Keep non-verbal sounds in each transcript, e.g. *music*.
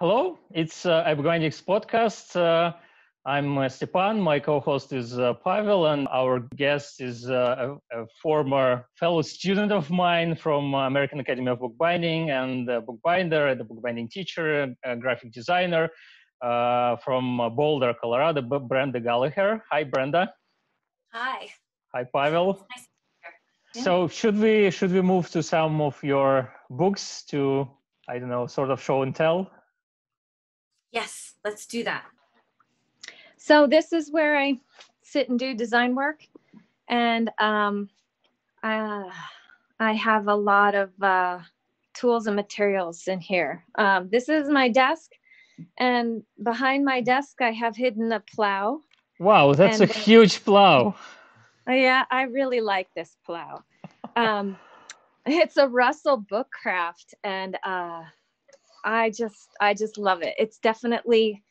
Hello, it's uh, Abganix podcast. Uh, I'm uh, Stepan. My co-host is uh, Pavel, and our guest is uh, a, a, former fellow student of mine from American Academy of Bookbinding and a bookbinder, a bookbinding teacher, a graphic designer uh, from Boulder, Colorado, Brenda Gallagher. Hi, Brenda. Hi. Hi, Pavel. Nice yeah. So should we should we move to some of your books to I don't know sort of show and tell? Yes, let's do that. So this is where I sit and do design work, and um, I, I have a lot of uh, tools and materials in here. Um, this is my desk, and behind my desk I have hidden a plow. Wow, that's and, a huge plow. Yeah, I really like this plow. Um, *laughs* it's a Russell Bookcraft, and uh, I just I just love it. It's definitely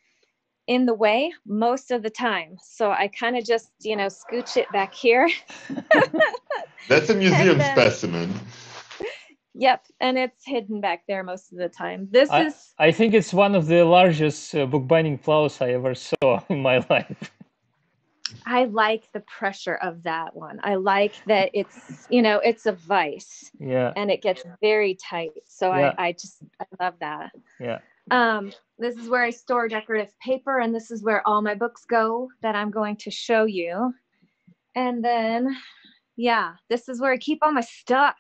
in the way most of the time. So I kind of just, you know, scooch it back here. *laughs* That's a museum then, specimen. Yep, and it's hidden back there most of the time. This I, is I think it's one of the largest uh, bookbinding plows I ever saw *laughs* in my life. I like the pressure of that one. I like that it's, you know, it's a vice. Yeah. And it gets very tight. So yeah. I, I just, I love that. Yeah. Um, this is where I store decorative paper, and this is where all my books go that I'm going to show you. And then, yeah, this is where I keep all my stuff.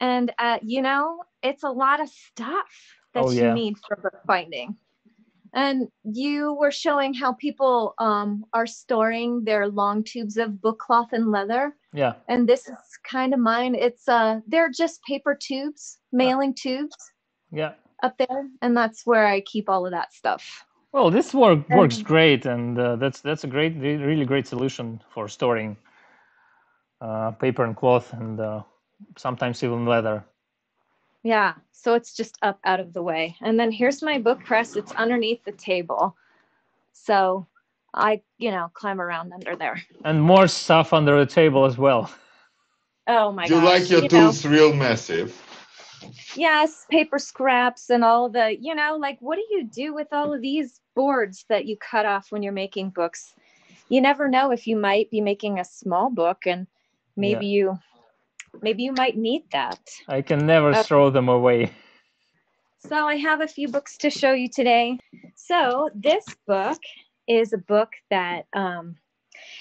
And, uh, you know, it's a lot of stuff that oh, yeah. you need for bookbinding. And you were showing how people um, are storing their long tubes of book cloth and leather. Yeah. And this is kind of mine. It's uh, they're just paper tubes, mailing tubes. Yeah. Up there, and that's where I keep all of that stuff. Well, this work works great, and uh, that's that's a great, really great solution for storing uh, paper and cloth, and uh, sometimes even leather. Yeah, so it's just up out of the way. And then here's my book press. It's underneath the table. So I, you know, climb around under there. And more stuff under the table as well. Oh my Do you like your you tools know, real massive? Yes, paper scraps and all the, you know, like what do you do with all of these boards that you cut off when you're making books? You never know if you might be making a small book and maybe yeah. you maybe you might need that. I can never okay. throw them away. So I have a few books to show you today. So this book is a book that um,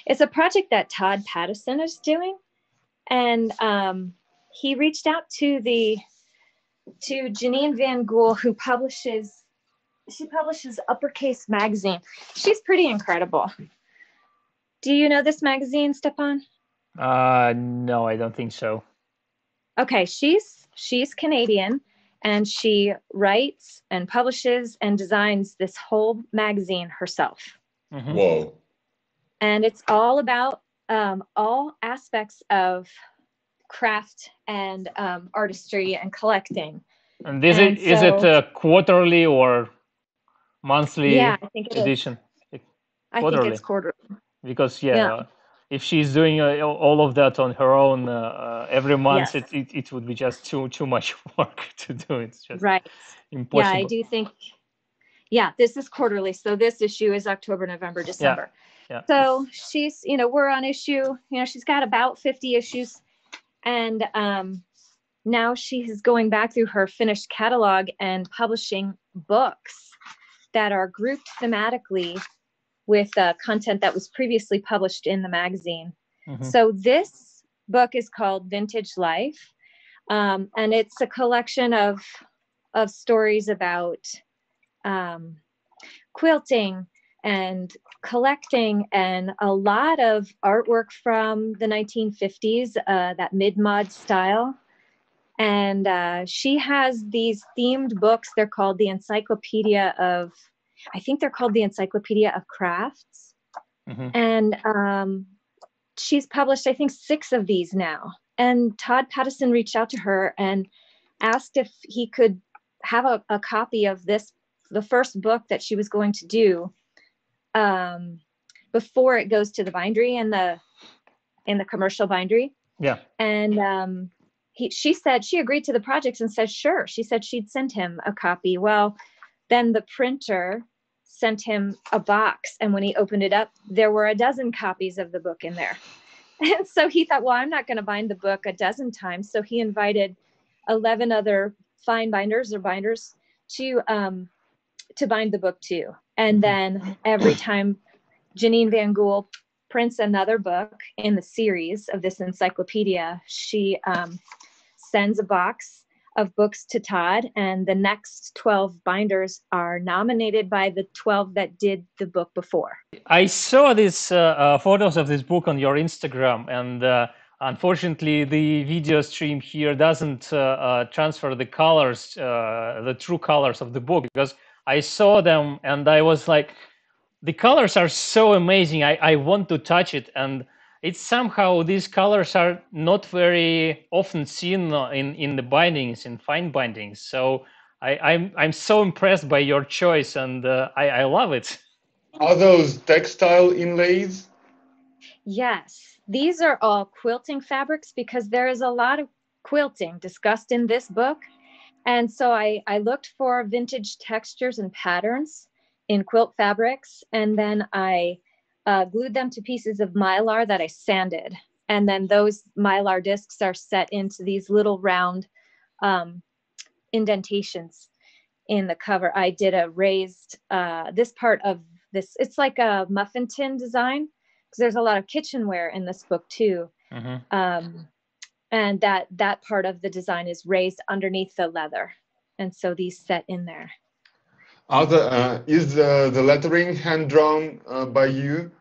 it's a project that Todd Pattison is doing, and um, he reached out to the to Janine Vangool, who publishes she publishes Uppercase magazine. She's pretty incredible. Do you know this magazine, Stepan? Uh, no, I don't think so. Okay, she's she's Canadian and she writes and publishes and designs this whole magazine herself. Mm-hmm. Whoa. And it's all about um, all aspects of craft and um, artistry and collecting. And is and it so, is it a quarterly or monthly yeah, I think edition? I think it's quarterly. Because yeah, yeah if she's doing uh, all of that on her own uh, uh, every month, yes. it, it, it would be just too too much *laughs* work to do. It's just right. Impossible. Yeah, I do think. Yeah, this is quarterly, so this issue is October, November, December. Yeah. yeah. So she's, you know, we're on issue. You know, she's got about fifty issues, and um, now she's going back through her finished catalog and publishing books that are grouped thematically with uh, content that was previously published in the magazine. Mm-hmm. So this book is called Vintage Life, um, and it's a collection of of stories about um, quilting and collecting and a lot of artwork from the 1950s, uh, that mid mod style. And uh, she has these themed books. They're called the Encyclopedia of I think they're called the Encyclopedia of Crafts. Mm-hmm. And um, she's published, I think, six of these now. And Todd Pattison reached out to her and asked if he could have a, a copy of this, the first book that she was going to do, um, before it goes to the bindery and the in the commercial bindery. Yeah. And um, he, she said she agreed to the projects and said sure. She said she'd send him a copy. Well, then the printer sent him a box, and when he opened it up, there were a dozen copies of the book in there. And so he thought, well, I'm not going to bind the book a dozen times. So he invited 11 other fine binders or binders to um, to bind the book too. And then every time Janine Vangool prints another book in the series of this encyclopedia, she um, sends a box of books to Todd, and the next 12 binders are nominated by the 12 that did the book before. I saw these uh, uh, photos of this book on your Instagram, and uh, unfortunately, the video stream here doesn't uh, uh, transfer the colors, uh, the true colors of the book, because I saw them and I was like, the colors are so amazing. I, I want to touch it. And it's somehow these colors are not very often seen in, in the bindings, in fine bindings. So I, I'm, I'm so impressed by your choice and uh, I, I love it. Are those textile inlays? Yes, these are all quilting fabrics because there is a lot of quilting discussed in this book. And so I, I looked for vintage textures and patterns in quilt fabrics, and then I uh, glued them to pieces of mylar that I sanded. And then those mylar discs are set into these little round um, indentations in the cover. I did a raised, uh, this part of this, it's like a muffin tin design because there's a lot of kitchenware in this book too. Mm-hmm. Um, and that that part of the design is raised underneath the leather. And so these set in there. Are the, uh, is the, the lettering hand drawn uh, by you?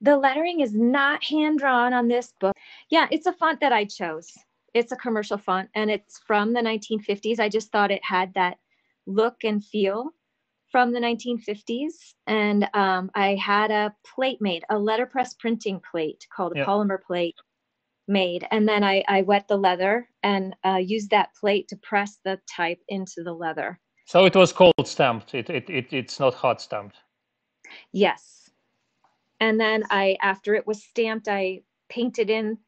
The lettering is not hand drawn on this book. Yeah, it's a font that I chose. It's a commercial font and it's from the 1950s. I just thought it had that look and feel from the 1950s. And um, I had a plate made, a letterpress printing plate called a yep. polymer plate made. And then I, I wet the leather and uh, used that plate to press the type into the leather. So it was cold stamped. It, it, it it's not hot stamped. Yes. And then I, after it was stamped, I painted in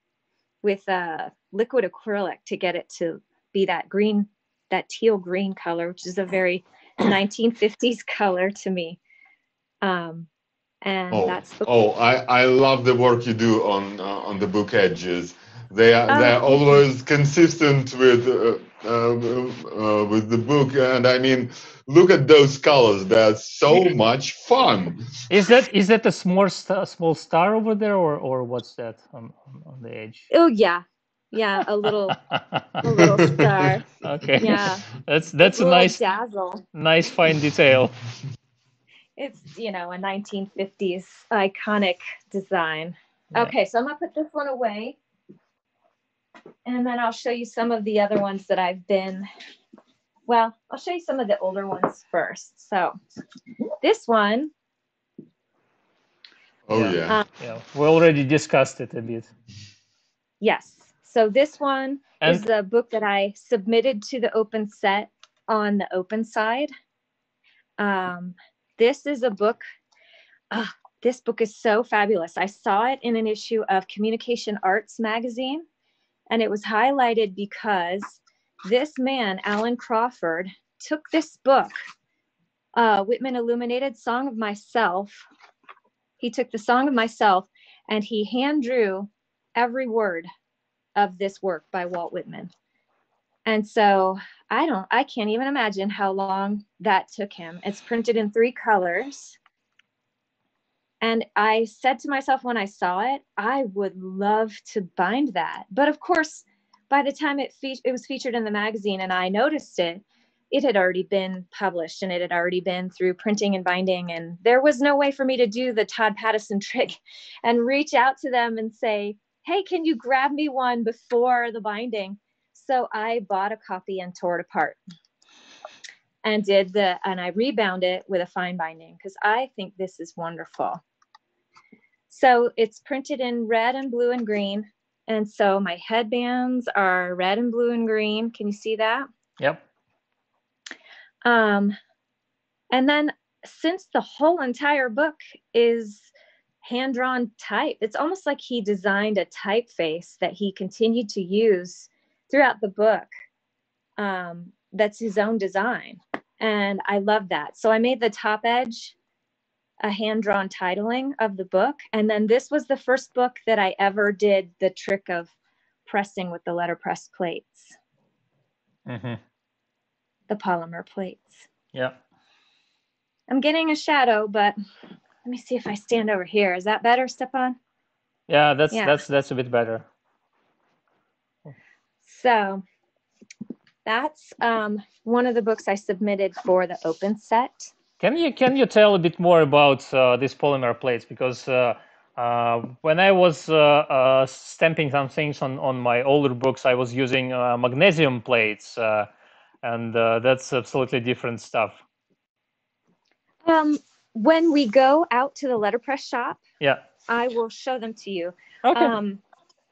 with uh, liquid acrylic to get it to be that green, that teal green color, which is a very *clears throat* 1950s color to me. Um, and oh, that's the- oh, I, I love the work you do on uh, on the book edges. They are they're um, always consistent with uh, uh, uh, with the book, and I mean, look at those colors. They're so much fun. Is that is that a small star, small star over there, or or what's that on, on the edge? Oh yeah, yeah, a little a little star. *laughs* Okay. Yeah. That's that's a, a nice dazzle. Nice fine detail. It's you know a 1950s iconic design. Yeah. Okay, so I'm gonna put this one away and then I'll show you some of the other ones that I've been, well, I'll show you some of the older ones first. So this one. Oh, yeah. Um, yeah. We already discussed it a bit. Yes. So this one and is the book that I submitted to the open set on the open side. Um, this is a book. Uh, this book is so fabulous. I saw it in an issue of Communication Arts magazine and it was highlighted because this man, Allen Crawford, took this book, uh, Whitman Illuminated Song of Myself. He took the Song of Myself and he hand drew every word of this work by Walt Whitman. And so I don't, I can't even imagine how long that took him. It's printed in three colors. And I said to myself when I saw it, I would love to bind that. But of course, by the time it fe- it was featured in the magazine and I noticed it, it had already been published and it had already been through printing and binding. And there was no way for me to do the Todd Pattison *laughs* trick and reach out to them and say, hey, can you grab me one before the binding? So I bought a copy and tore it apart and did the and I rebound it with a fine binding because I think this is wonderful. So it's printed in red and blue and green. And so my headbands are red and blue and green. Can you see that? Yep. Um, and then since the whole entire book is hand drawn type, it's almost like he designed a typeface that he continued to use throughout the book um, that's his own design. And I love that. So I made the top edge a hand drawn titling of the book. And then this was the first book that I ever did the trick of pressing with the letterpress plates, Mm-hmm. the polymer plates. Yeah. I'm getting a shadow, but let me see if I stand over here. Is that better, Stepan? Yeah, that's Yeah. that's that's a bit better. So that's um, one of the books I submitted for the open set. Can you can you tell a bit more about uh, these polymer plates? Because uh, uh, when I was uh, uh, stamping some things on, on my older books, I was using uh, magnesium plates, uh, and uh, that's absolutely different stuff. Um, when we go out to the letterpress shop, Yeah. I will show them to you. Okay. Um,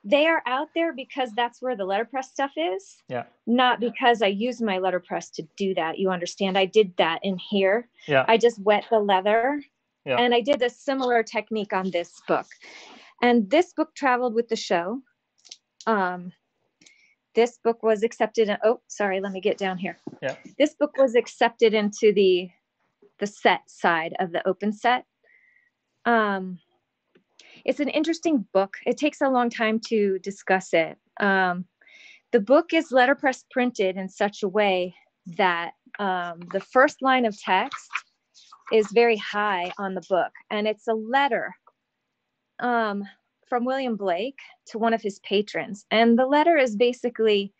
they are out there because that's where the letterpress stuff is, yeah. not because I use my letterpress to do that. You understand? I did that in here. Yeah. I just wet the leather. Yeah. And I did a similar technique on this book. And this book traveled with the show. Um, this book was accepted. In, oh, sorry, let me get down here. Yeah. This book was accepted into the the set side of the open set. Um, it's an interesting book. It takes a long time to discuss it. Um, the book is letterpress printed in such a way that um, the first line of text is very high on the book, and it's a letter um, from William Blake to one of his patrons. And the letter is basically,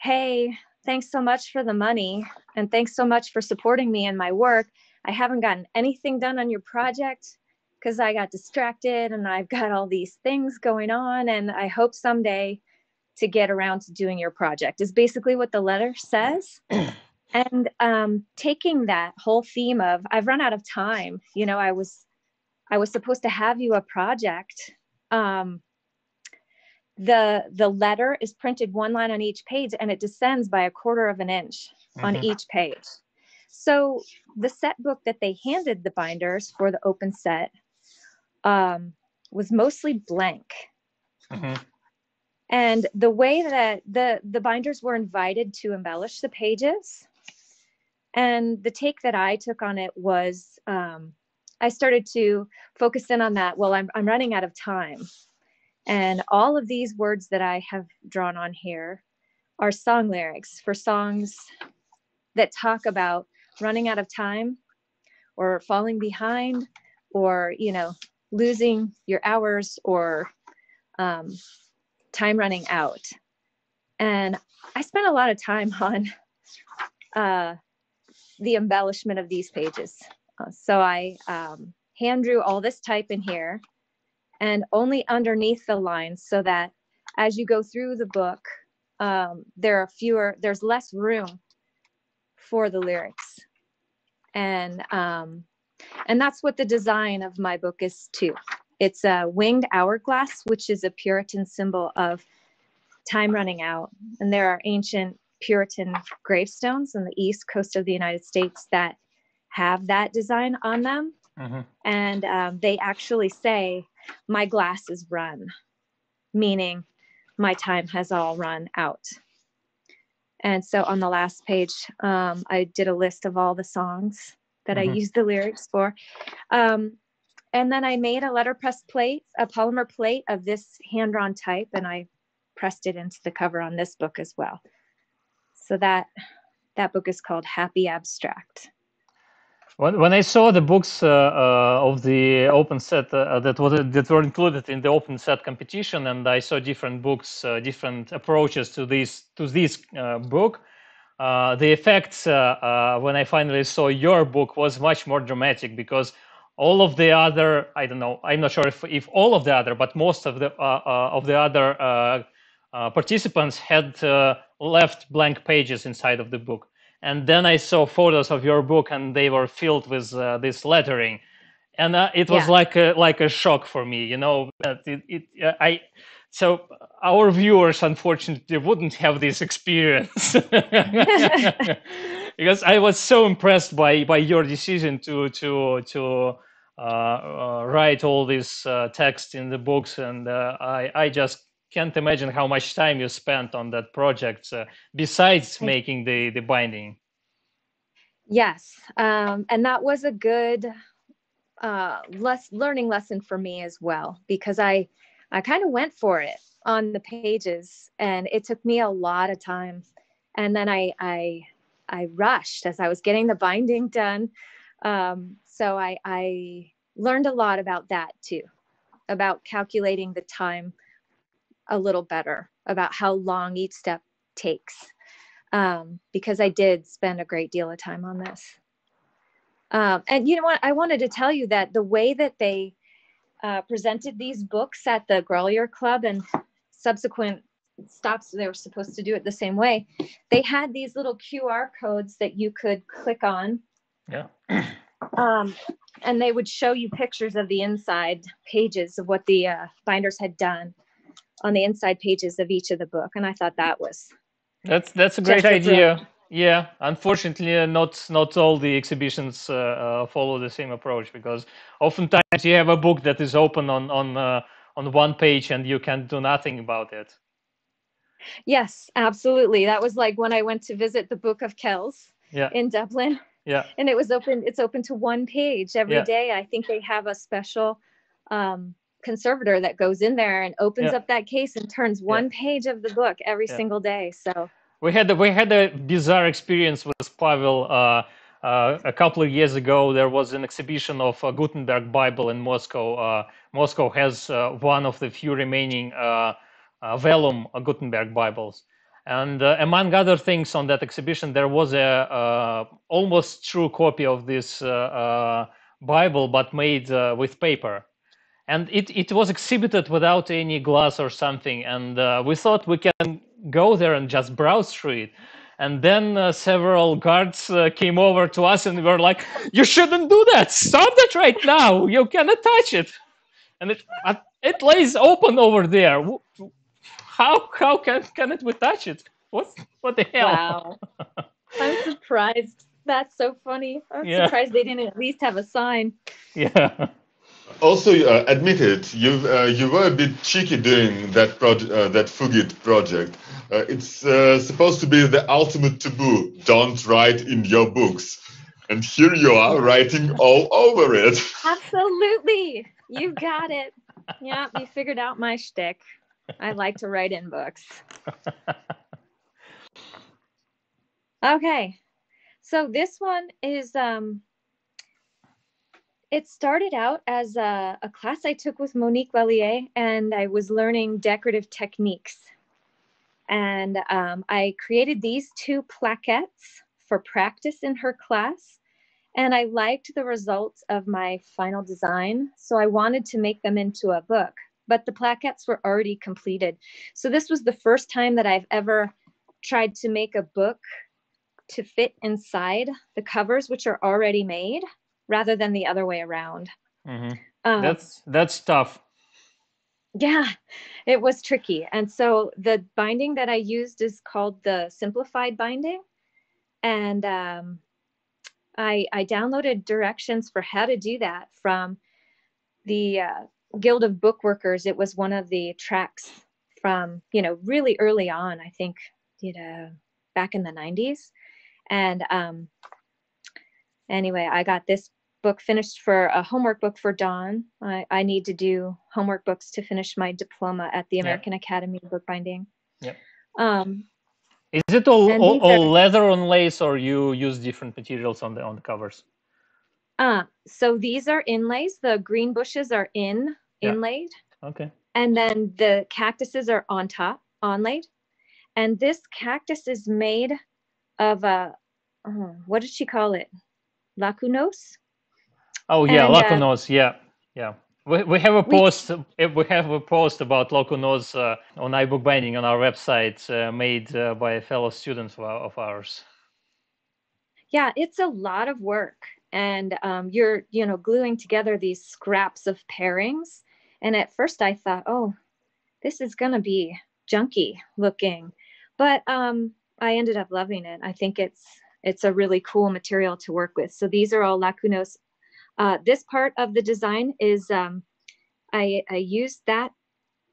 Hey, thanks so much for the money, and thanks so much for supporting me and my work. I haven't gotten anything done on your project because I got distracted and I've got all these things going on, and I hope someday to get around to doing your project, is basically what the letter says *clears throat* and um, taking that whole theme of i've run out of time you know i was i was supposed to have you a project um, the the letter is printed one line on each page and it descends by a quarter of an inch on Mhm. each page so the set book that they handed the binders for the open set um, was mostly blank Mhm. and the way that the the binders were invited to embellish the pages and the take that i took on it was um, i started to focus in on that well I'm, I'm running out of time and all of these words that i have drawn on here are song lyrics for songs that talk about running out of time or falling behind or you know losing your hours or um, time running out. And I spent a lot of time *laughs* on uh, the embellishment of these pages. Uh, so I um, hand drew all this type in here and only underneath the lines so that as you go through the book, um, there are fewer, there's less room for the lyrics. And um, and that's what the design of my book is too. It's a winged hourglass, which is a Puritan symbol of time running out. And there are ancient Puritan gravestones on the east coast of the United States that have that design on them. Mhm. And um, they actually say, My glass is run, meaning my time has all run out. And so on the last page, um, I did a list of all the songs that I Mhm. used the lyrics for. Um, and then I made a letterpress plate, a polymer plate of this hand drawn type, and I pressed it into the cover on this book as well. So that that book is called Happy Abstract. When, when I saw the books uh, uh, of the open set uh, that was that were included in the open set competition, and I saw different books, uh, different approaches to this to this uh, book, uh, the effects uh, uh, when I finally saw your book was much more dramatic because all of the other I don't know I'm not sure if, if all of the other but most of the uh, of the other uh, uh, participants had uh, left blank pages inside of the book and then I saw photos of your book and they were filled with uh, this lettering and uh, it was Yeah. like a like a shock for me you know that it, it I so our viewers unfortunately wouldn't have this experience *laughs* because I was so impressed by by your decision to to to uh, uh, write all this uh, text in the books and uh, I I just can't imagine how much time you spent on that project uh, besides making the the binding. Yes, um, and that was a good uh, less learning lesson for me as well because I I kind of went for it on the pages, and it took me a lot of time, and then I I I rushed as I was getting the binding done. Um, so I I learned a lot about that too, about calculating the time a little better, about how long each step takes, um, because I did spend a great deal of time on this. Um, and you know what? I wanted to tell you that the way that they uh, presented these books at the Grolier Club and subsequent stops, they were supposed to do it the same way. They had these little QR codes that you could click on. Yeah. *clears throat* Um, and they would show you pictures of the inside pages of what the uh, binders had done on the inside pages of each of the book. And I thought that was That's that's a great idea. Yeah, unfortunately, uh, not not all the exhibitions uh, uh, follow the same approach because oftentimes you have a book that is open on on uh, on one page and you can do nothing about it. Yes, absolutely. That was like when I went to visit the Book of Kells Yeah, in Dublin, yeah, *laughs* and it was open. It's open to one page every Yeah. day. I think they have a special um, conservator that goes in there and opens Yeah. up that case and turns one page of the book every single day. So we had a, we had a bizarre experience with Pavel. Uh, uh, a couple of years ago, there was an exhibition of uh, Gutenberg Bible in Moscow. Uh, Moscow has uh, one of the few remaining uh, vellum Gutenberg Bibles. And among other things on that exhibition, there was a almost true copy of this Bible, but made with paper. And it, it was exhibited without any glass or something. And uh, we thought we can go there and just browse through it. And then uh, several guards uh, came over to us and were like, "You shouldn't do that! Stop that right now! You cannot touch it!" And it uh, it lays open over there. How how can can it we touch it? What what the hell? wow, *laughs* I'm surprised. That's so funny. I'm Yeah. surprised they didn't at least have a sign. Yeah. Also, uh, admit it, you uh, you were a bit cheeky doing that project, uh, that Fugit project. Uh, it's uh, supposed to be the ultimate taboo. Don't write in your books, and here you are writing all over it. *laughs* Absolutely. You got it. Yeah, you figured out my shtick. I like to write in books. *laughs* Okay. So this one is um it started out as a, a class I took with Monique Lallier and I was learning decorative techniques. And um, I created these two plaquettes for practice in her class and I liked the results of my final design, so I wanted to make them into a book. But the plaquettes were already completed. So this was the first time that I've ever tried to make a book to fit inside the covers, which are already made, rather than the other way around. hmm Um, That's that's tough. yeah, it was tricky. And so the binding that I used is called the simplified binding. And um, I, I downloaded directions for how to do that from the uh, Guild of Bookworkers. It was one of the tracks from, you know, really early on, I think, you know, back in the 90s. And um, anyway, I got this book finished for a homework book for Dawn. I, I need to do homework books to finish my diploma at the Yeah. American Academy of Bookbinding. Yep. Um, Is it all, all, all are- leather on lace, or you use different materials on the on the covers? uh, so these are inlays. The green bushes are in Yeah. inlaid, Okay. and then the cactuses are on top, onlaid. And this cactus is made of a, uh, what did she call it? Lacunose? Oh yeah, And, uh, Lacunose. yeah, yeah. We, we have a post. eh, We have a post about Lacunose uh, on iBook Binding on our website, uh, made uh, by a fellow student of, our, of ours. yeah it's a lot of work and um, you're you know gluing together these scraps of parings and at first i thought oh this is going to be junky looking but um, i ended up loving it i think it's it's a really cool material to work with so these are all lacunose uh, this part of the design is um, I, I used that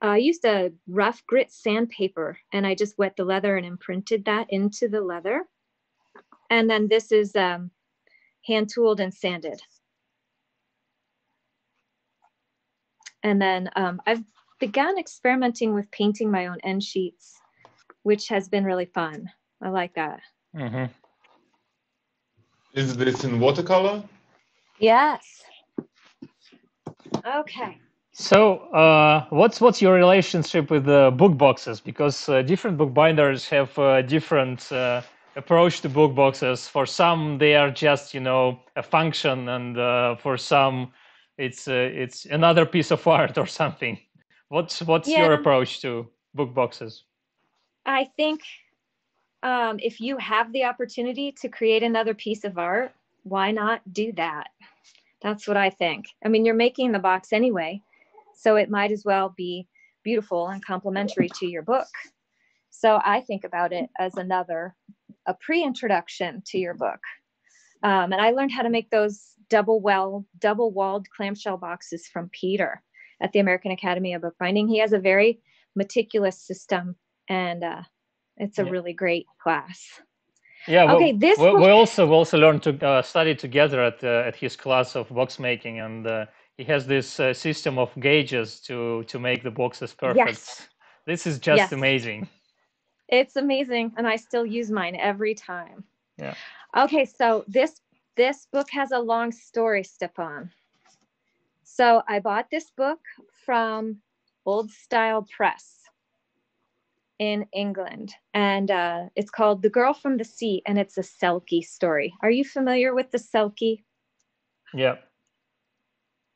I used a rough grit sandpaper and I just wet the leather and imprinted that into the leather. And then this is um, hand tooled and sanded. And then um, I've begun experimenting with painting my own end sheets, which has been really fun. I like that. hmm Is this in watercolor? Yes. Okay. So, uh, what's what's your relationship with the book boxes? Because uh, different book binders have uh, different uh, approach to book boxes. For some, they are just you know a function, and uh, for some, it's uh, it's another piece of *laughs* art or something. What's what's your approach to book boxes? I think um, if you have the opportunity to create another piece of art, why not do that? That's what I think. I mean, you're making the box anyway, so it might as well be beautiful and complementary to your book. So I think about it as another, a pre-introduction to your book. Um, and I learned how to make those double well, double walled clamshell boxes from Peter at the American Academy of Bookbinding. He has a very meticulous system, and uh, it's a Yeah. really great class. Yeah. well, Okay, this we, we also we also learned to uh, study together at uh, at his class of box making, and uh, he has this uh, system of gauges to to make the boxes perfect. Yes. This is just Yes. amazing. It's amazing, and I still use mine every time. Yeah. Okay, so this this book has a long story, Stepan. So I bought this book from Old Style Press in England, and uh, it's called The Girl from the Sea, and it's a Selkie story. Are you familiar with the Selkie? Yeah.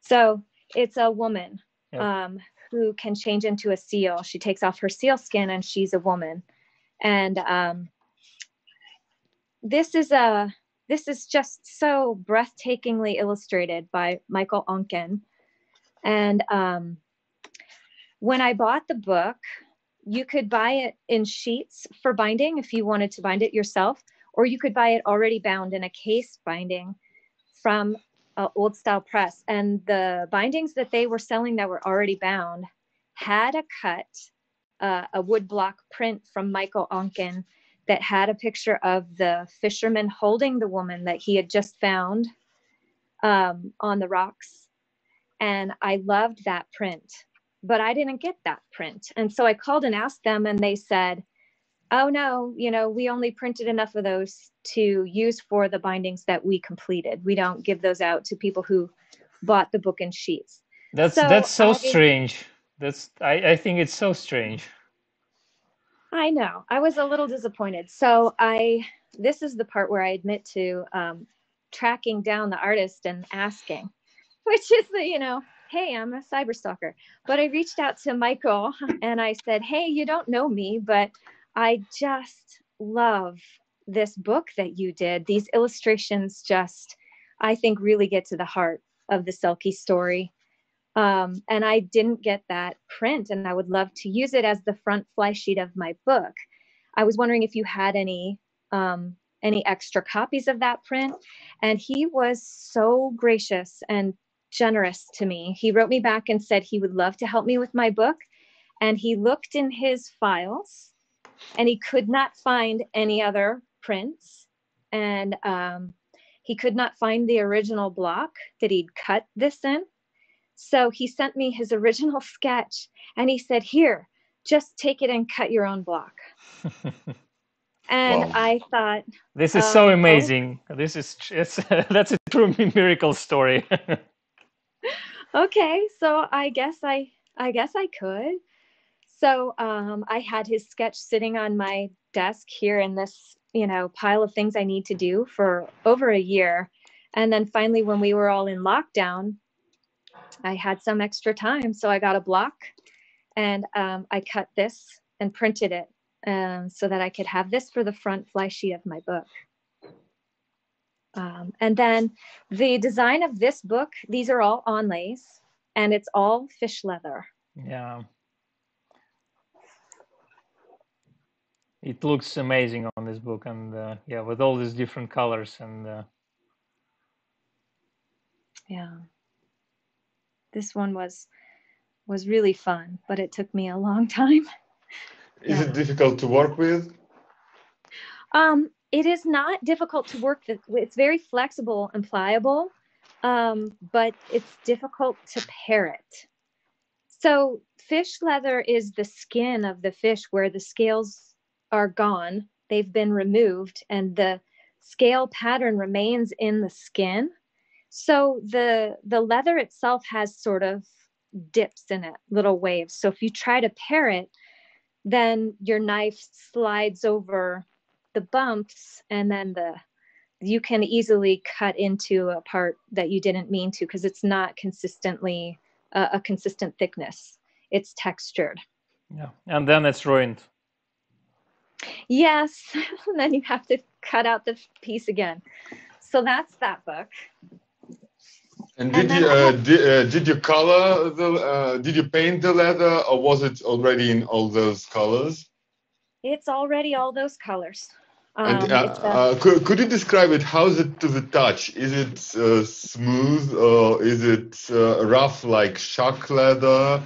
So it's a woman Yep. um, who can change into a seal. She takes off her seal skin and she's a woman. And um, this is a this is just so breathtakingly illustrated by Michael Onken. And um, when I bought the book, you could buy it in sheets for binding if you wanted to bind it yourself, or you could buy it already bound in a case binding from uh, old stile press. And the bindings that they were selling that were already bound had a cut uh, a wood block print from michael onken that had a picture of the fisherman holding the woman that he had just found um, on the rocks. And i loved that print but i didn't get that print. And so i called and asked them and they said oh no you know we only printed enough of those to use for the bindings that we completed. We don't give those out to people who bought the book in sheets. That's So that's so I- strange. That's I, I think it's so strange. i know. I was a little disappointed. So i this is the part where i admit to um, tracking down the artist and asking *laughs* which is the you know hey i'm a cyber stalker. But i reached out to michael and i said hey you don't know me but i just love this book that you did. These illustrations just i think really get to the heart of the selkie story. Um, and i didn't get that print and i would love to use it as the front fly sheet of my book. I was wondering if you had any um, any extra copies of that print. And he was so gracious and generous to me he wrote me back and said he would love to help me with my book and he looked in his files and he could not find any other prints and um, he could not find the original block that he'd cut this in so he sent me his original *laughs* sketch and he said here just take it and cut your own block *laughs* and Wow. i thought this is Um, so oh. amazing. This is it's, *laughs* that's a true miracle story. Okay so i guess i i guess i could. So um i had his sketch sitting on my desk here in this you know pile of things i need to do for over a year. And then finally when we were all in lockdown i had some extra time. So i got a block and um, i cut this and printed it um, so that i could have this for the front fly sheet of my book um, and then the design of this book, these are all onlays and it's all fish leather. yeah. It looks amazing on this book, and uh, yeah, with all these different colors and uh, Yeah. This one was was really fun, but it took me a long *laughs* time. Is Yeah. it difficult to work with? Um, it is not difficult to work with. It's very flexible and pliable, um, but it's difficult to pare it. So fish leather is the skin of the fish where the scales are gone. They've been removed and the scale pattern remains in the skin. So the the leather itself has sort of dips in it, little waves. So if you try to pare it, then your knife slides over the bumps and then the you can easily cut into a part that you didn't mean to because it's not consistently uh, a consistent thickness. It's textured. Yeah, and then it's ruined. yes *laughs* and then you have to cut out the piece again. So that's that book. And And did then you uh, have- did, uh, did you color the uh, did you paint the leather or was it already in all those colors? it's already all those colors um, And uh, uh, could, could you describe it? How is it to the touch? Is it uh, smooth or is it uh, rough like shark leather?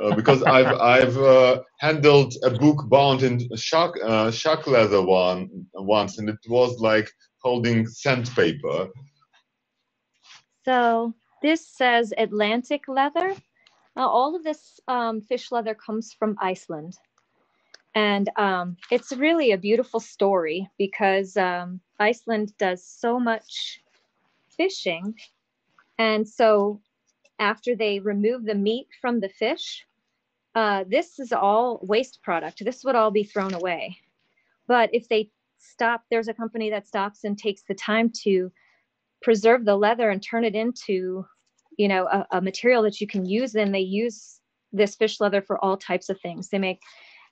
Uh, because *laughs* I've I've uh, handled a book bound in shark uh, shark leather one once, and it was like holding sandpaper. So this says Atlantic leather. Now, all of this um, fish leather comes from Iceland. And um, it's really a beautiful story because um, Iceland does so much fishing. And so after they remove the meat from the fish, uh, this is all waste product. This would all be thrown away. But if they stop, there's a company that stops and takes the time to preserve the leather and turn it into you know a, a material that you can use and they use this fish leather for all types of things they make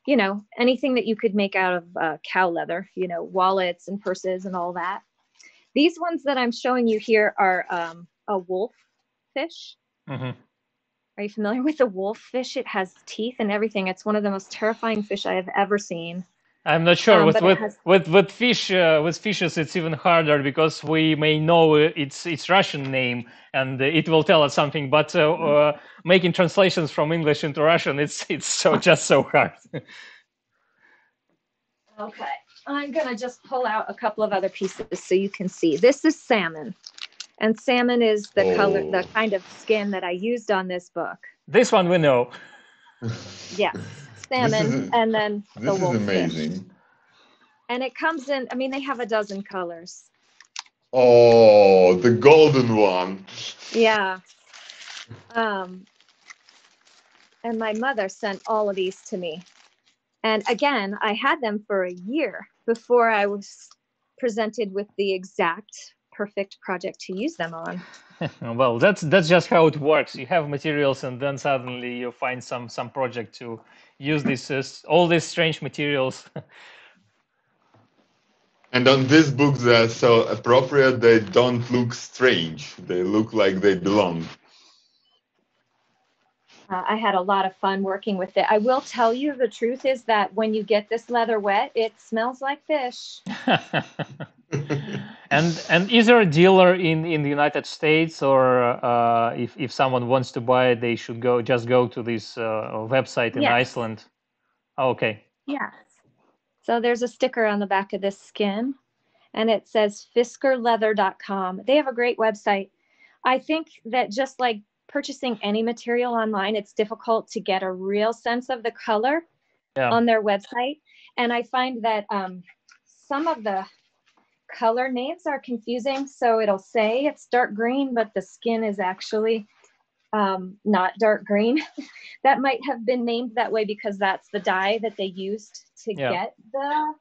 you know anything that you could make out of uh, cow leather you know wallets and purses and all that. These ones that i'm showing you here are um, a wolf fish. Hmm are you familiar with the wolf fish? It has teeth and everything. It's one of the most terrifying fish i have ever seen I'm not sure Um, with with, has- with with fish uh, with fishes it's even harder because we may know uh, its its Russian name and uh, it will tell us something, but uh, uh, making translations from English into Russian it's it's so *laughs* just so hard. Okay, I'm gonna just pull out a couple of other pieces so you can see. This is salmon. And salmon is the color, the Oh. kind of skin that I used on this book. this one we know. Yes, salmon, and then the This is wolf amazing. And it comes in, I mean, they have a dozen colors. Oh, the golden one. Yeah. Um, and my mother sent all of these to me. And again, I had them for a year before I was presented with the exact perfect project to use them on. *laughs* well, that's that's just how it works. You have materials, and then suddenly you find some some project to use this uh, all these strange materials. *laughs* And on this book, they're so appropriate. They don't look strange. They look like they belong. Uh, I had a lot of fun working with it. I will tell you the truth is that when you get this leather wet, it smells like fish. *laughs* and and is there a dealer in in the United States, or uh, if if someone wants to buy it, they should go just go to this uh, website in Yes. Iceland? Oh, okay. Yes. So there's a sticker on the back of this skin and it says fiskurleather.com. They have a great website. I think that just like purchasing any material online, it's difficult to get a real sense of the color Yeah. on their website. And I find that um, some of the color names are confusing. So it'll say it's dark green, but the skin is actually um, not dark green. *laughs* that might have been named that way because that's the dye that they used to Yeah. get the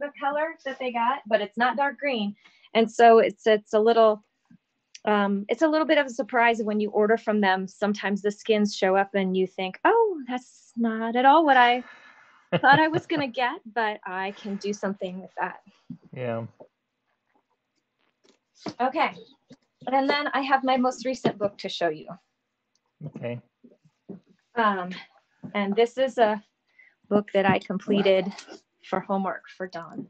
the color that they got, but it's not dark green. And so it's it's a little um, it's a little bit of a surprise when you order from them. Sometimes the skins show up and you think, oh, that's not at all what I thought I was going *laughs* to get, but I can do something with that. Yeah. Okay. And then I have my most recent book to show you. Okay. Um, and this is a book that I completed for homework for Dawn.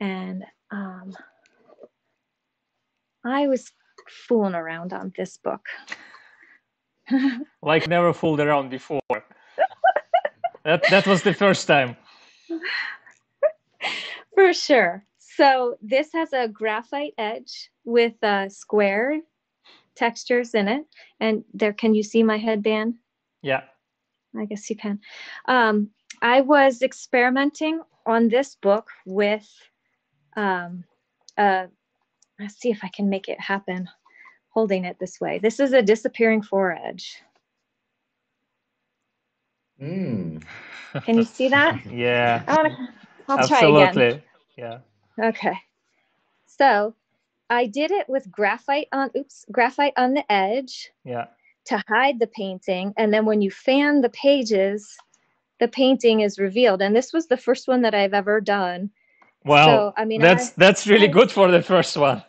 And um, I was fooling around on this book. like never fooled around before. that that was the first time. For sure. So this has a graphite edge with uh, square textures in it. And there, can you see my headband? Yeah. I guess you can. Um, I was experimenting on this book with, um, uh, let's see if I can make it happen holding it this way. This is a disappearing foredge. Mm. Can you see that? *laughs* yeah. I wanna, I'll Absolutely. try again. Yeah. Okay. So I did it with graphite on, oops, graphite on the edge Yeah. to hide the painting. And then when you fan the pages, the painting is revealed. And this was the first one that I've ever done. Wow. So, I mean, that's I- that's really I- good for the first one.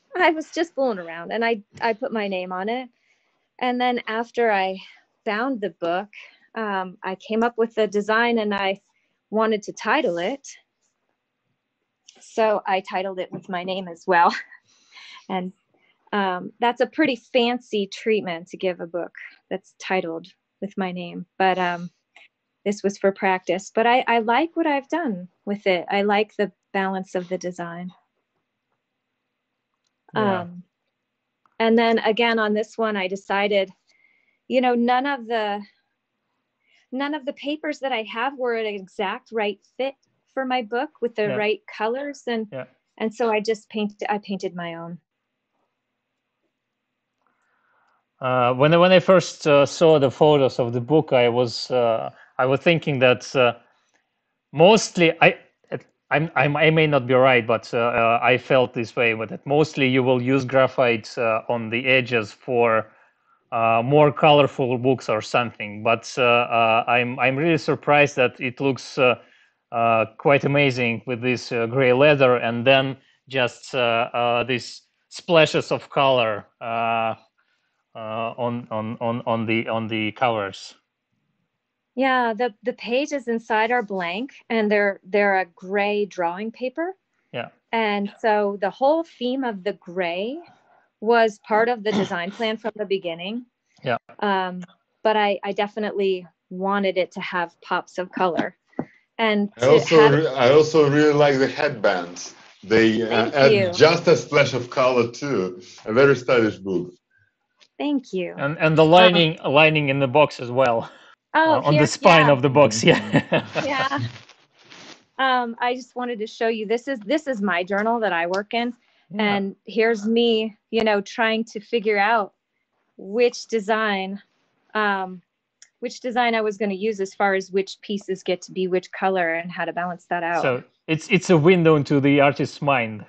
*laughs* I was just fooling around and I, I put my name on it. And then after I found the book, um, I came up with the design and I wanted to title it. So I titled it with my name as well. *laughs* And um, that's a pretty fancy treatment to give a book that's titled with my name. But um, this was for practice. But I, I like what I've done with it. I like the balance of the design. Yeah. Um, and then again on this one, I decided, you know, none of the none of the papers that I have were an exact right fit for my book with the Yeah. right colors, and Yeah. and so I just painted. I painted my own. Uh, when I, when I first uh, saw the photos of the book, I was uh, I was thinking that uh, mostly I I'm, I'm, I may not be right, but uh, uh, I felt this way. But that mostly you will use graphite uh, on the edges for uh, more colorful books or something. But uh, uh, I'm I'm really surprised that it looks uh, uh, quite amazing with this uh, gray leather and then just uh, uh, these splashes of color uh, uh, on, on on on the on the covers. Yeah, the the pages inside are blank, and they're they're a gray drawing paper. Yeah. And so the whole theme of the gray was part of the design plan from the beginning. Yeah. Um, but I I definitely wanted it to have pops of color, and I also have- re- I also really like the headbands. They uh, add you. just a splash of color too. A very stylish book. thank you. and and the lining lining in the box as well oh, uh, on here- the spine yeah. of the box yeah *laughs* yeah. Um, I just wanted to show you this is this is my journal that I work in. Yeah. and here's me you know trying to figure out which design um, which design i was going to use as far as which pieces get to be which color and how to balance that out so it's it's a window into the artist's mind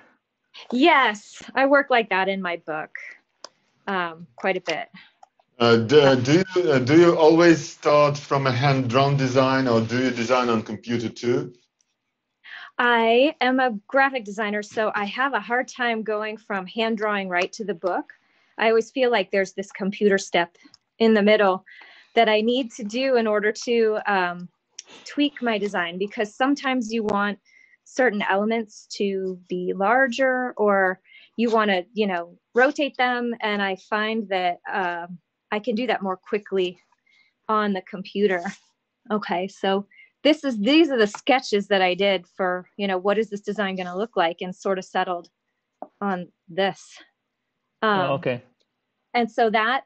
yes i work like that in my book um, quite a bit Uh, do, do you uh, do you always start from a hand-drawn design, or do you design on computer too? I am a graphic designer so i have a hard time going from hand drawing right to the book. I always feel like there's this computer step in the middle that i need to do in order to um, tweak my design because sometimes you want certain elements to be larger or you want to you know rotate them and i find that um, i can do that more quickly on the computer. Okay so this is these are the sketches that i did for you know what is this design going to look like and sort of settled on this. Um, Oh, okay. and so that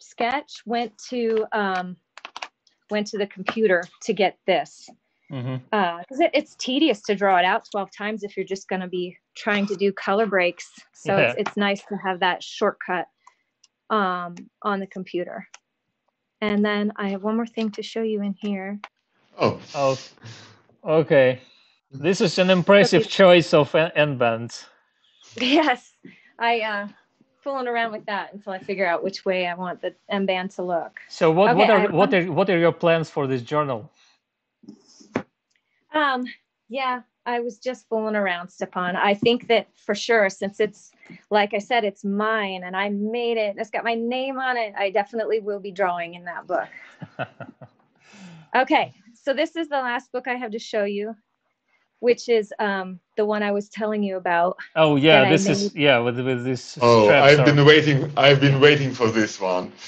sketch went to um, went to the computer to get this. Because it, it's tedious to draw it out 12 times if you're just going to be trying to do color breaks. So it's, it's nice to have that shortcut um, on the computer. And then i have one more thing to show you in here Oh, oh okay this is an impressive Okay. choice of en- end bands *laughs* yes i uh fooling around with that until i figure out which way i want the end band to look so what what Okay, I are have what are what are your plans for this journal Um, yeah, I was just fooling around, Stepan. I think that for sure, since it's like I said, it's mine and I made it, it's got my name on it. I definitely will be drawing in that book. *laughs* Okay, so this is the last book I have to show you. which is um, the one I was telling you about. Oh yeah, that I this is yeah with with this. Oh, I've are- been waiting. I've been waiting for this one. *laughs*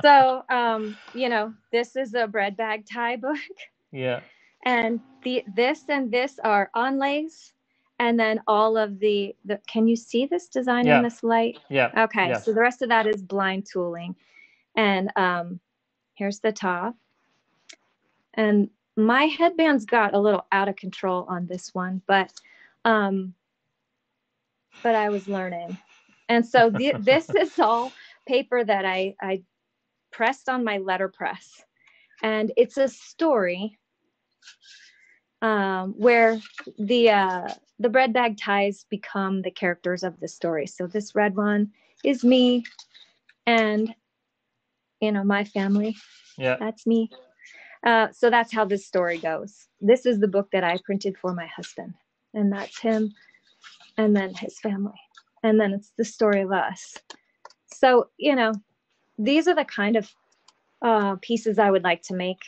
So, um, you know, this is a bread bag tie book, yeah. and the this and this are onlays, and then all of the the. Can you see this design Yeah. in this light? Yeah. Okay, Yes. so the rest of that is blind tooling. And um, here's the top. And my headbands got a little out of control on this one, but um, but I was learning. And so the, *laughs* this is all paper that I, I pressed on my letterpress. And it's a story um, where the uh, the bread bag ties become the characters of the story. So this red one is me, and you know my family. Yeah. That's me. Uh, so that's how this story goes. This is the book that I printed for my husband, and that's him, and then his family, and then it's the story of us. So you know, these are the kind of uh, pieces I would like to make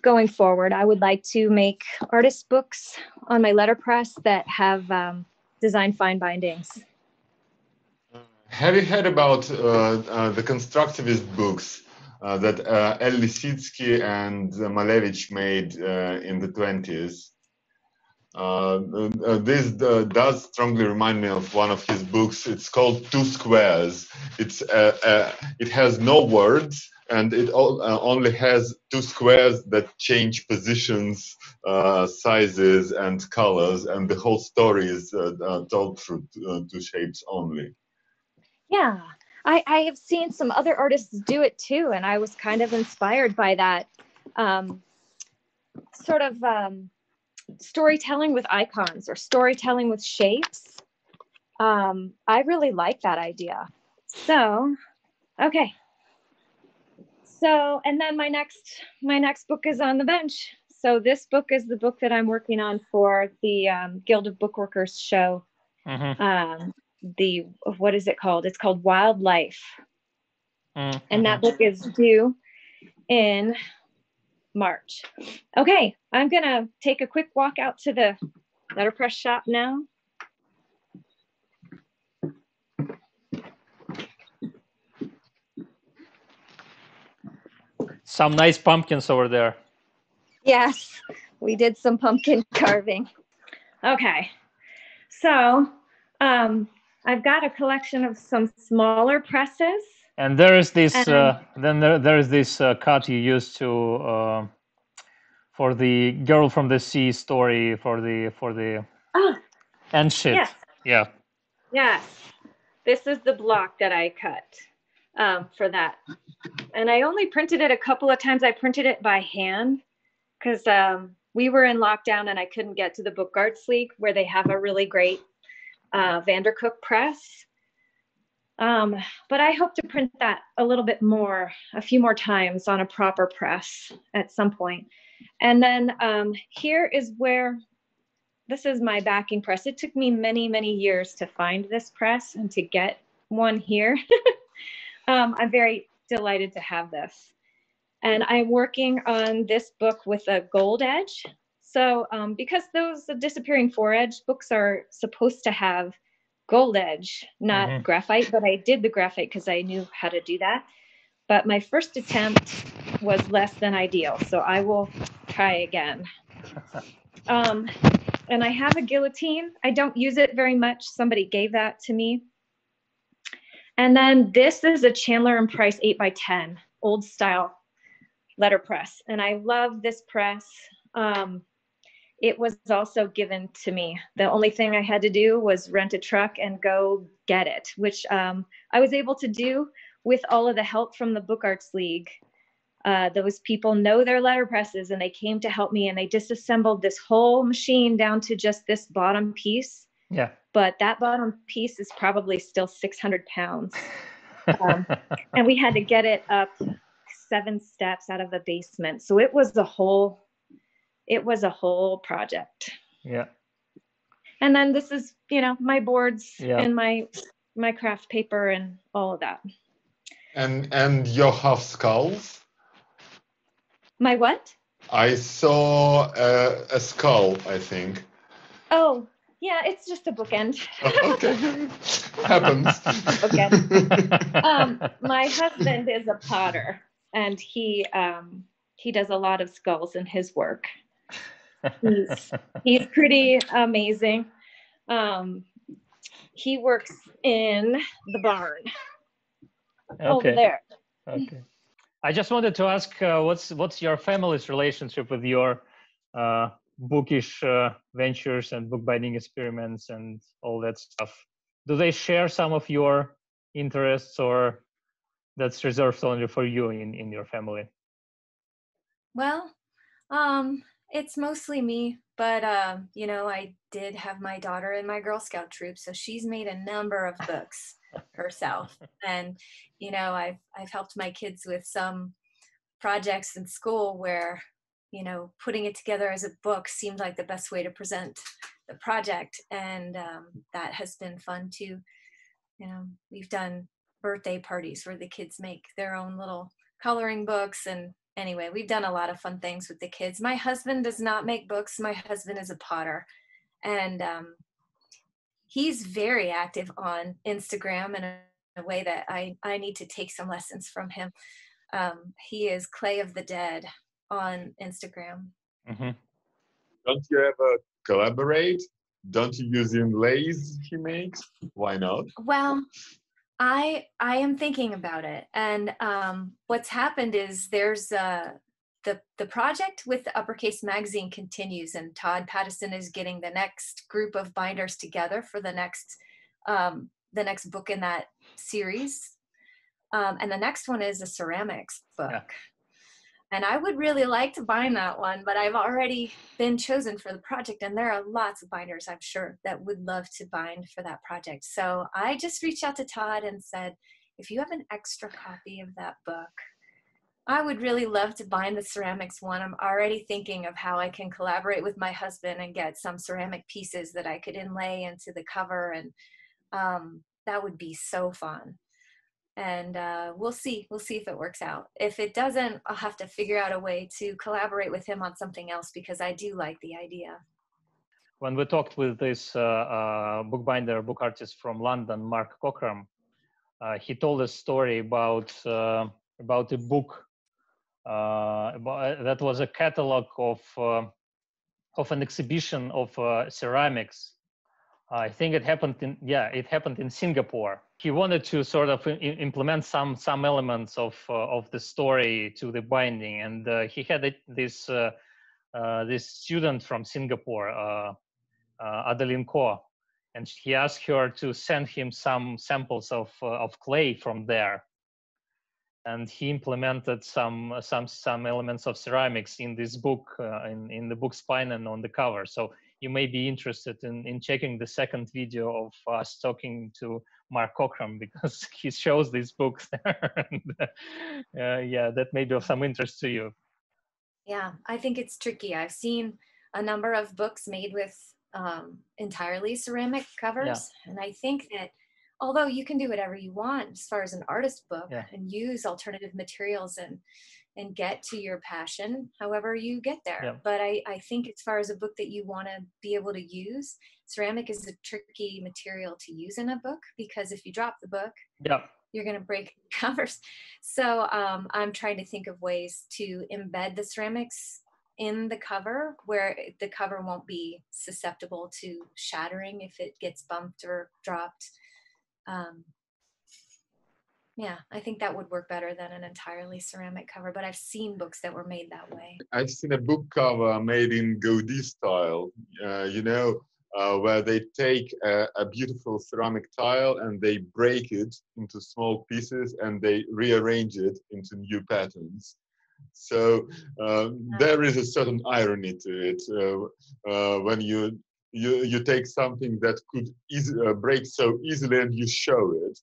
going forward. I would like to make artist books on my letterpress that have um, design fine bindings. Have you heard about uh, uh, the constructivist books uh, that uh, El Lissitzky and Malevich made uh, in the 20s? Uh, uh, this does strongly remind me of one of his books. It's called Two Squares. It's it has no words and it all, only has two squares that change positions, sizes, and colors, and the whole story is told through two shapes only. Yeah, I, I have seen some other artists do it too, and I was kind of inspired by that um, sort of um, storytelling with icons or storytelling with shapes. Um, I really like that idea. So, okay. So, and then my next my next book is on the bench. So this book is the book that I'm working on for the um, Guild of Bookworkers show Mhm, um, the what is it called? It's called Wildlife, mhm, and that book is due in March. Okay, I'm gonna take a quick walk out to the letterpress shop now. Some nice pumpkins over there. Yes, we did some pumpkin *laughs* carving. Okay, so um, I've got a collection of some smaller presses. And there is this. And- Uh, then there, there is this uh, cut you used to uh, for the girl from the sea story for the for the Oh, and shit. yes. Yeah. Yes, this is the block that I cut um, for that. And I only printed it a couple of times. I printed it by hand because um, we were in lockdown and I couldn't get to the Book Arts League where they have a really great uh, Vandercook press. Um, but I hope to print that a little bit more, a few more times on a proper press at some point. And then um, here is where this is my backing press. It took me many, many years to find this press and to get one here. *laughs* um, I'm very delighted to have this. And I'm working on this book with a gold edge. So, um, because those disappearing four edge books are supposed to have gold edge, not Mhm. graphite, but I did the graphite because I knew how to do that. But my first attempt was less than ideal. So I will try again. *laughs* Um, and I have a guillotine. I don't use it very much. Somebody gave that to me. And then this is a Chandler and Price 8 by 10 old style letterpress. And I love this press. Um, it was also given to me. The only thing I had to do was rent a truck and go get it, which um, I was able to do with all of the help from the Book Arts League. Uh, those people know their letterpresses and they came to help me and they disassembled this whole machine down to just this bottom piece. Yeah. But that bottom piece is probably still 600 pounds. *laughs* Um, and we had to get it up seven steps out of the basement. So it was a whole, it was a whole project. yeah. And then this is, you know, my boards Yeah. and my my craft paper and all of that. And and your half skulls. My what? I saw a, a skull, I think. Oh, yeah, it's just a bookend. okay, *laughs* happens. Okay. *laughs* um, my husband is a potter, and he um, he does a lot of skulls in his work. He's he's pretty amazing. Um, he works in the barn over there. Okay. I just wanted to ask, uh, what's what's your family's relationship with your uh, bookish uh, ventures and bookbinding experiments and all that stuff? Do they share some of your interests, or that's reserved only for you in in your family? Well, um, it's mostly me, but um, you know, I did have my daughter in my Girl Scout troop, so she's made a number of books *laughs* herself. And you know, I've I've helped my kids with some projects in school where you know putting it together as a book seemed like the best way to present the project, and um, that has been fun too. You know, we've done birthday parties where the kids make their own little coloring books and anyway, we've done a lot of fun things with the kids. My husband does not make books. My husband is a potter, and um, he's very active on Instagram in a, a, way that I I need to take some lessons from him. Um, he is Clay of the Dead on Instagram. Mm-hmm. Don't you ever collaborate? Don't you use the inlays he makes? Why not? Well, I I am thinking about it, and um, what's happened is there's uh, the the project with the Uppercase magazine continues, and Todd Pattison is getting the next group of binders together for the next um, the next book in that series, um, and the next one is a ceramics book. Yeah. And I would really like to bind that one, but I've already been chosen for the project, and there are lots of binders, I'm sure, that would love to bind for that project. So I just reached out to Todd and said, if you have an extra copy of that book, I would really love to bind the ceramics one. I'm already thinking of how I can collaborate with my husband and get some ceramic pieces that I could inlay into the cover, and um, that would be so fun and uh, we'll see we'll see if it works out. If it doesn't i'll have to figure out a way to collaborate with him on something else because i do like the idea. When we talked with this uh, uh, bookbinder book artist from london mark cockram uh, he told a story about uh, about a book uh, about, that was a catalog of of an exhibition of ceramics. I think it happened in yeah, it happened in Singapore. He wanted to sort of implement some some elements of uh, of the story to the binding, and uh, he had this uh, uh, this student from Singapore, uh, uh, Adeline Ko, and he asked her to send him some samples of of clay from there, and he implemented some some some elements of ceramics in this book in in the book spine and on the cover. So you may be interested in, in checking the second video of us talking to Mark Cockram *laughs* because he shows these books there. and, uh, yeah, that may be of some interest to you. Yeah, I think it's tricky. I've seen a number of books made with um, entirely ceramic covers, yeah. and I think that although you can do whatever you want as far as an artist book yeah. and use alternative materials and and get to your passion however you get there. Yeah. but I, I think as far as a book that you want to be able to use ceramic is a tricky material to use in a book because if you drop the book yeah. you're going to break *laughs* covers. So um, i'm trying to think of ways to embed the ceramics in the cover where the cover won't be susceptible to shattering if it gets bumped or dropped um, yeah, I think that would work better than an entirely ceramic cover, but I've seen books that were made that way. I've seen a book cover made in Gaudi style, uh, you know, uh, where they take a, a, beautiful ceramic tile and they break it into small pieces and they rearrange it into new patterns. So um, there is a certain irony to it uh, uh when you, you you take something that could easy, uh, break so easily and you show it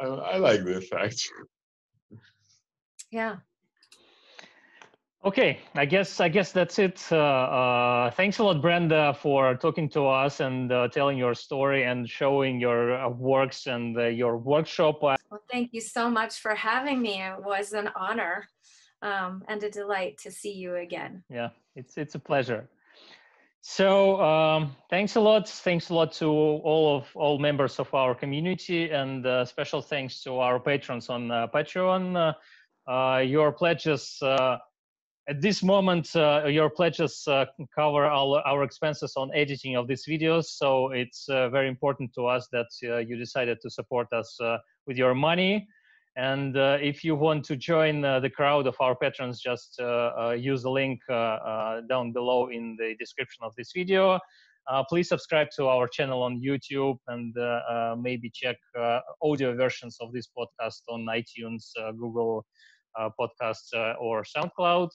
I, I like the effect. *laughs* Yeah. Okay, I guess I guess that's it. Uh, uh, thanks a lot, Brenda, for talking to us and uh, telling your story and showing your uh, works and uh, your workshop. Well, thank you so much for having me. It was an honor. um, and a delight to see you again. Yeah, it's it's a pleasure. So um, thanks a lot. Thanks a lot to all of all members of our community, and uh, special thanks to our patrons on uh, Patreon. Uh, uh your pledges uh, at this moment, uh, your pledges cover all our expenses on editing of these videos. So it's very important to us that you decided to support us with your money. And uh, if you want to join uh, the crowd of our patrons, just uh, use the link down below in the description of this video. please subscribe to our channel on YouTube and maybe check audio versions of this podcast on iTunes, Google Podcasts, or SoundCloud.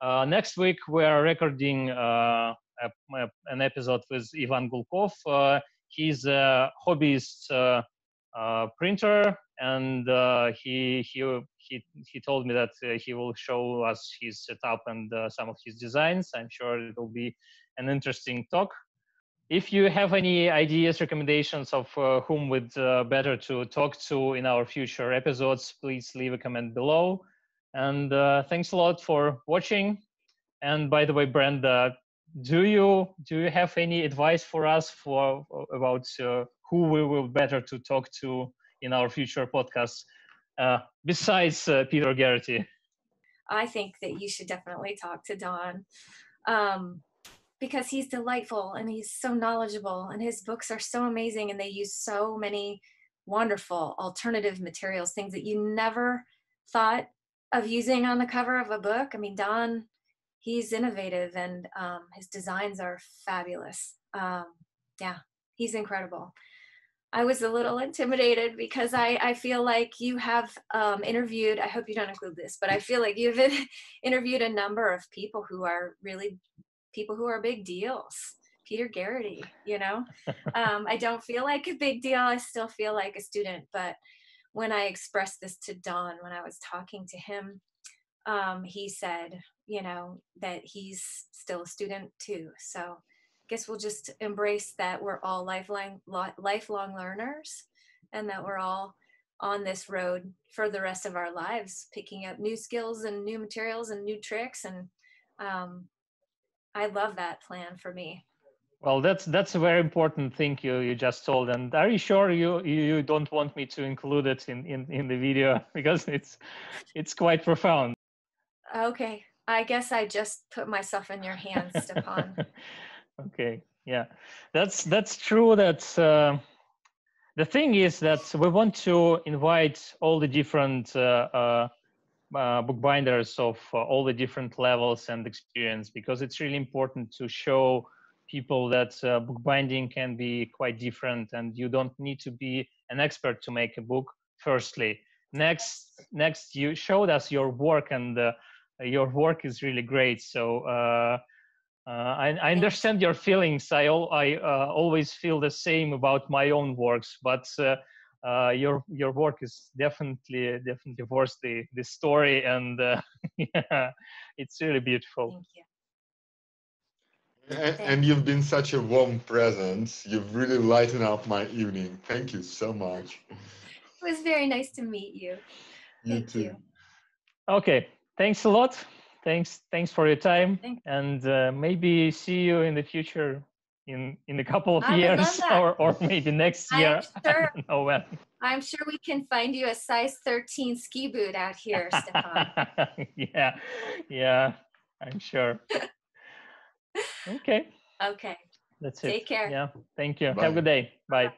Uh, next week we are recording uh, a, a, an episode with Ivan Gulkov. Uh, he's a hobbyist printer and uh, he he he he told me that uh, he will show us his setup and uh, some of his designs. I'm sure it will be an interesting talk. If you have any ideas, recommendations of uh, whom would uh, better to talk to in our future episodes, please leave a comment below. And uh, thanks a lot for watching. And by the way, Brenda, do you do you have any advice for us for about who we will better to talk to in our future podcasts uh, besides uh, Peter Geraty? I think that you should definitely talk to Don um, because he's delightful and he's so knowledgeable and his books are so amazing and they use so many wonderful alternative materials, things that you never thought of using on the cover of a book. I mean, Don, he's innovative and um, his designs are fabulous. Um, yeah, he's incredible. I was a little intimidated because I, I feel like you have um, interviewed, I hope you don't include this, but I feel like you've *laughs* interviewed a number of people who are really people who are big deals. Peter Geraty, you know? *laughs* um, I don't feel like a big deal. I still feel like a student. But when I expressed this to Don, when I was talking to him, um, he said, you know, that he's still a student too. So guess we'll just embrace that we're all lifelong lifelong learners and that we're all on this road for the rest of our lives picking up new skills and new materials and new tricks. And um, i love that plan for me. Well that's that's a very important thing you you just told. And are you sure you you don't want me to include it in in, in the video? *laughs* Because it's it's quite profound. Okay. I guess i just put myself in your hands Stepan *laughs* okay yeah. That's that's true that uh, the thing is that we want to invite all the different uh, uh, uh bookbinders of uh, all the different levels and experience because it's really important to show people that uh, bookbinding can be quite different and you don't need to be an expert to make a book firstly. Next next you showed us your work and your work is really great. So uh, I, I, understand your feelings. I, I uh, always feel the same about my own works, but uh, uh your your work is definitely definitely worth the the story, and uh, *laughs* yeah, it's really beautiful. Thank you. And, and, you've been such a warm presence. You've really lightened up my evening. Thank you so much. It was very nice to meet you. You Thank too. You. Okay, thanks a lot thanks thanks for your time and uh, maybe see you in the future in in a couple of I years *laughs* or or maybe next year. *laughs* Sure, i don't know when. I'm sure we can find you a size 13 ski boot out here stefan. *laughs* Yeah yeah i'm sure. Okay. Okay. That's it. Take care. Yeah thank you. Bye. have a good day. Bye